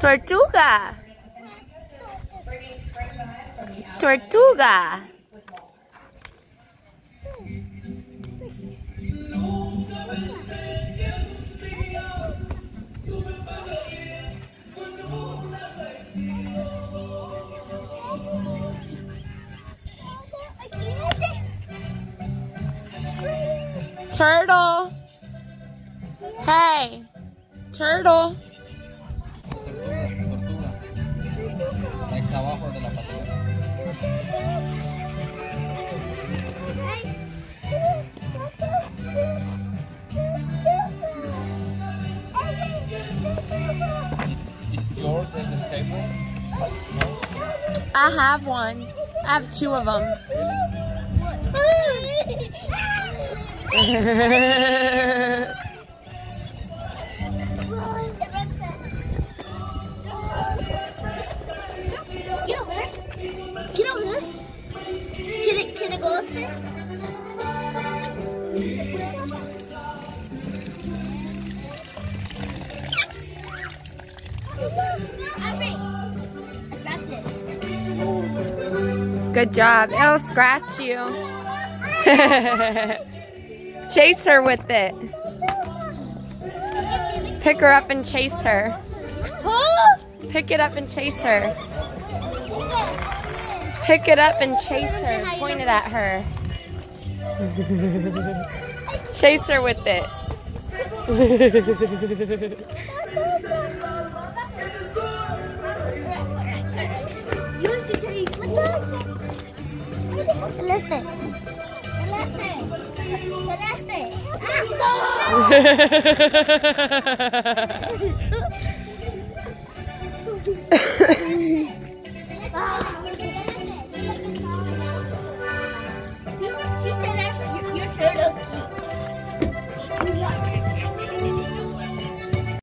Tortuga. Tortuga. Turtle. Hey. Turtle. Tortuga, tortuga. Ahí está abajo de la patera. Is yours the the skateboard? I have one. I have two of them. Good job. It'll scratch you. chase her with it. Pick her up and chase her. Pick it up and chase her. Pick it up and chase her. Point it at her. chase her with it. You want to